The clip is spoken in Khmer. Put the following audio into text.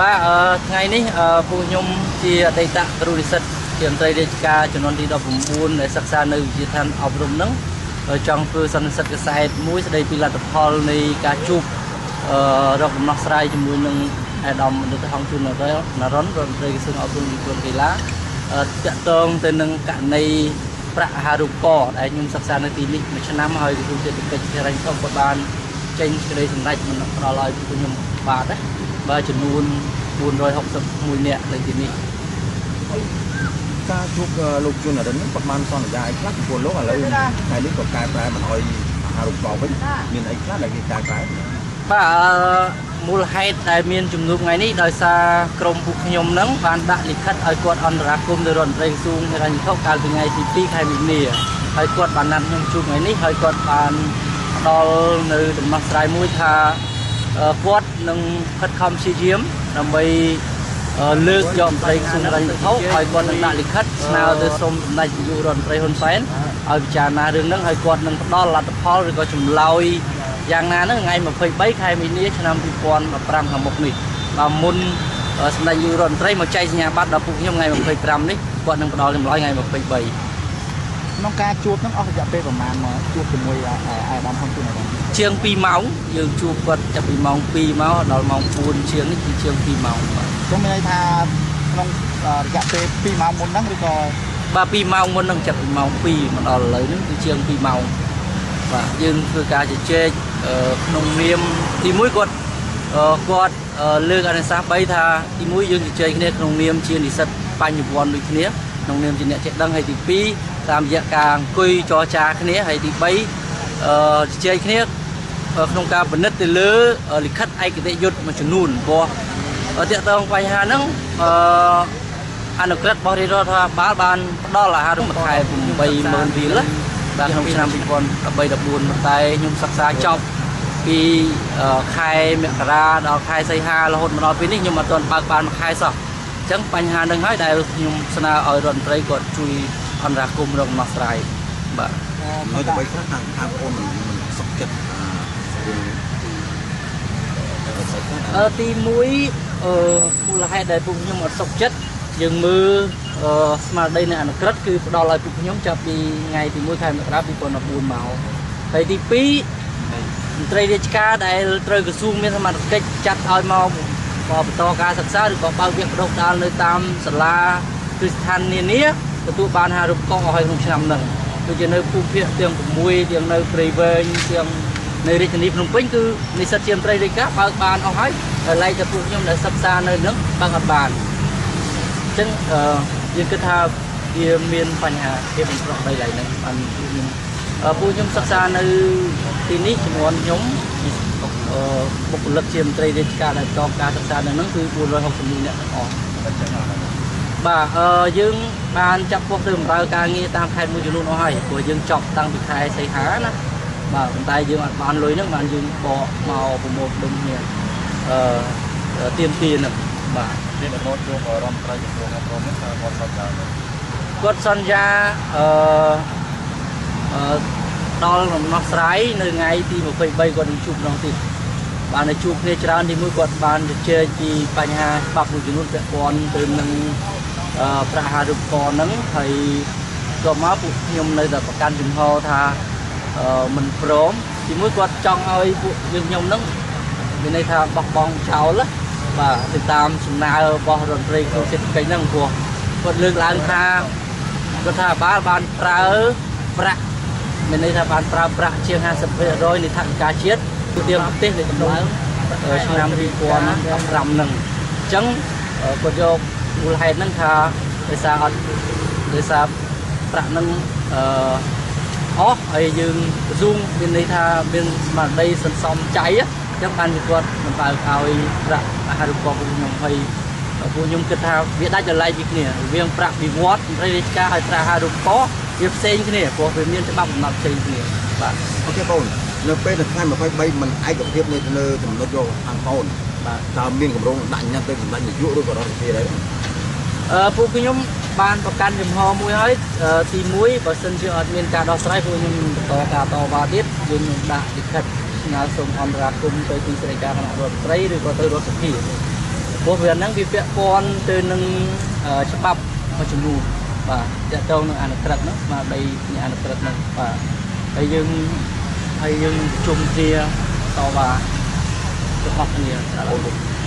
បាទអឺថ្ងៃនេះអឺពួកខ្ញុំជាអតីតគ្រូនិស្សិតជាមន្ត្រីរាជការចំនួនទី19ដែលសិក្សានៅវិទ្យាស្ថានអប់រំហ្នឹងហើយចង់ធ្វើសន្និសីទកសែតមួយស្ដីពីលទ្ធផលនៃការជួបអឺរកដំណោះស្រាយជាមួយនឹងអាដាមអនុតហងជួននរនរនរដ្ឋមន្ត្រីក្រសួងអប់រំនិងកីឡាអឺតាក់ទងទៅនឹងករណីប្រាក់អាហារូបករណ៍ដែលខ្ញុំសិក្សានៅទីនេះមួយឆ្នាំហើយក្រសួងសេដ្ឋកិច្ចហិរញ្ញវត្ថុក៏បានចេញសេចក្តីសម្រេចមិនផ្ដល់ឲ្យពួកខ្ញុំបាទណា បាទចំនួន461នាក់នៅទីនេះការជួបលោកជួននរិនហ្នឹងគាត់បានសន្យាអីខ្លះចំពោះលោកឥឡូវថ្ងៃនេះក៏កែប្រែមិនអោយអាហារូបករណ៍វិញមានអីខ្លះដែលគេកែប្រែបាទអឺមូលហេតុដែលមានជំនួបថ្ងៃនេះដោយសារក្រមពួកខ្ញុំហ្នឹងបានដាក់លិខិតឲ្យគាត់អន្តរាគមន៍ទៅរដ្ឋមន្ត្រីក្រសួងហិរញ្ញវត្ថុកាលពីថ្ងៃទី2ខែមីនាហើយគាត់បានណាត់ខ្ញុំជួបថ្ងៃនេះហើយគាត់បានផ្ដល់នៅដំណោះស្រាយមួយថាអឺ គាត់នឹងខិតខំព្យាយាមដើម្បីអឺលើកយកមន្ត្រីក្រសួងហិរញ្ញវត្ថុហើយគាត់នឹងដាក់លិខិតស្នើទៅសូមសម្ដេចនាយករដ្ឋមន្ត្រីហ៊ុនសែនឲ្យពិចារណារឿងហ្នឹងហើយគាត់នឹងផ្ដល់លទ្ធផលឬក៏ចម្លើយយ៉ាងណាហ្នឹងថ្ងៃ23ខែមីនាឆ្នាំ2015ខាងមុខនេះបាទមុនអឺសម្ដេចនាយករដ្ឋមន្ត្រីមកចែកសញ្ញាបត្រដល់ពួកខ្ញុំថ្ងៃ25នេះគាត់នឹងផ្ដល់ចម្លើយថ្ងៃ23 ក្នុងការជួបហ្នឹងអស់រយៈពេលប្រហែលមកជួបជាមួយអាយដាមហ៊ុនជួនហ្នឹងជាង2ម៉ោងយើងជួបគាត់ចាប់ពីម៉ោង2មកដល់ម៉ោង4ជាងនេះគឺជាង2ម៉ោងបាទចឹងមានន័យថាក្នុងរយៈពេល2ម៉ោងមុនហ្នឹងឬក៏បាទ2ម៉ោងមុនហ្នឹងចាប់ពីម៉ោង2មកដល់ឥឡូវហ្នឹងគឺជាង2ម៉ោងបាទយើងធ្វើការជជែកអឺក្នុងនាមទីមួយគាត់អឺគាត់អឺលើកអនុសាសន៍3ថាទីមួយយើងជជែកគ្នាក្នុងនាមជានិស្សិតបញ្ញវន្តដូចគ្នាក្នុងនាមជាអ្នកចេះដឹងហើយទី2 តាមរយៈការអង្គុយចរចាគ្នាហើយទី3អឺជជែកគ្នាក្នុងការពិនិត្យទៅលើលិខិតឯកតេយ្យមួយចំនួនព្រោះតាក់ទងបញ្ហាហ្នឹងអឺអនុក្រឹត្យរបស់រាជរដ្ឋាភិបាលបានផ្ដល់អាហារូបត្ថម្ភ80000រៀលណាបាទក្នុងឆ្នាំ2013-14តែខ្ញុំសិក្សាចប់ពីអឺខែមករាដល់ខែសីហារហូតមកដល់ពេលនេះខ្ញុំអត់ទាន់បើកបានមួយខែសោះអញ្ចឹងបញ្ហានឹងហើយដែលខ្ញុំស្នើឲ្យរដ្ឋមន្ត្រីគាត់ជួយ អន្តរាគមន៍រកដំណោះស្រាយបាទហើយទៅបីខ្លះខាងខាងបងមិនមិនសុខចិត្តអាអឺទី1អឺមូលហេតុដែលពួកខ្ញុំអត់សុខចិត្តយើងមើលអឺស្មារតីនៃអនុក្រឹត្យគឺផ្ដល់ឲ្យពួកខ្ញុំចាប់ពីថ្ងៃទី1ខែមករា2014មកហើយទី2មន្ត្រីរាជការដែលត្រូវក្រសួងមានសមត្ថកិច្ចចាត់ឲ្យមកបន្តការសិក្សាឬក៏បើកវគ្គបណ្ដុះបណ្ដាលនៅតាមសាលាគ្រឹះស្ថាននានា ទទួលបានហារូបករណ៍ឲ្យក្នុងឆ្នាំហ្នឹងដូចជានៅភូមិភាគទាំង6ទាំងនៅព្រៃវែងទាំងនៅរាជធានីភ្នំពេញគឺនិស្សិតជាមន្ត្រីរាជការបើកបានអស់ហើយហើយឡែកតែពួកខ្ញុំដែលសិក្សានៅហ្នឹងបើកអត់បានអញ្ចឹងអឺយើងគិតថាវាមានបញ្ហាភាពមិនប្រក្រតីឡើយហ្នឹងបានពួកខ្ញុំអឺពួកខ្ញុំសិក្សានៅទីនេះចំនួនខ្ញុំអឺបុគ្គលិកជាមន្ត្រីរាជការដែលតបការសិក្សានៅហ្នឹងគឺ462នាក់ទាំងអស់ បាទអឺយើងបានចាប់ពោះទៅបម្រើការងារតាមខេត្តមួយចំនួនអស់ហើយព្រោះយើងចប់តាំងពីខែសីហាណាបាទប៉ុន្តែយើងអត់បានលុយហ្នឹងបានយើងបកមកប្រមូលដុំគ្នាអឺទៀមទាហ្នឹងបាទនេះរហូតជួបរដ្ឋមន្ត្រីក្រសួងអប់រំនេះថាគាត់សន្យាគាត់សន្យាអឺអឺដល់ដំណោះស្រាយនៅថ្ងៃទី23គាត់នឹងជួបម្ដងទៀតបានទៅជួបគ្នាច្រើនទីមួយគាត់បានជជែកពីបញ្ហាច្បាប់មួយចំនួនពាក់ព័ន្ធទៅនឹងអឺ ប្រាក់អាហារូបករណ៍ហ្នឹងហើយក៏មកពួកខ្ញុំនៅតែប្រកាន់ជំហរថាអឺមិនព្រមទីមួយគាត់ចង់ឲ្យពួកយើងខ្ញុំហ្នឹងមានន័យថាបោះបង់ចោលណាបាទទៅតាមសំណើរបស់រដ្ឋមន្ត្រីក្រសួងសេដ្ឋកិច្ចហ្នឹងព្រោះគាត់លើកឡើងថាគាត់ថាបាលបានប្រើប្រាក់មានន័យថាបានប្រើប្រាក់ជាង50%នៃថវិកាជាតិទូទាំងប្រទេសនៅក្នុងឆ្នាំ2015ហ្នឹងអញ្ចឹងគាត់យក មូលហេតុហ្នឹងថាដោយសារអត់ដោយសារប្រាក់ហ្នឹងអឺអស់ហើយយើងក្រសួងមានន័យថាមានស្មារតីសន្សំចៃអញ្ចឹងបានជាគាត់មិនបើកឲ្យប្រាក់អាហារូបករណ៍ពួកខ្ញុំហើយពួកខ្ញុំគិតថាវាដាច់ដោយឡែកពីគ្នារវាងប្រាក់វិវត្តមន្ត្រីរាជការហើយប្រាក់អាហារូបករណ៍វាផ្សេងគ្នាព្រោះវាមានច្បាប់កំណត់ផ្សេងគ្នាបាទអូខេបងនៅពេលដែលថ្ងៃ23មិនឯកភាពនៅលើចំណុចយកខាងបងបាទតើមានកម្រងដាក់ញត្តិទៅសម្ដេចនាយកឬក៏រដ្ឋាភិបាលដែរអឺ ពួកខ្ញុំបានប្រកាន់ចំហមួយហើយទី1បើសិនជាអត់មានការដោះស្រាយពួកខ្ញុំនឹងបន្តការតវ៉ាទៀតយើងនឹងដាក់លិខិតស្នើសូមអន្តរាគមន៍ទៅទីស្តីការគណៈរដ្ឋមន្ត្រីឬក៏ទៅរដ្ឋសភាព្រោះវាហ្នឹងវាពាក់ព័ន្ធទៅនឹងច្បាប់មួយចំនួនបាទតកតងនឹងអនុក្រឹត្យហ្នឹងស្មារតីនៃអនុក្រឹត្យហ្នឹងបាទហើយយើងហើយយើងជុំគ្នាតវ៉ារបស់គ្នាដល់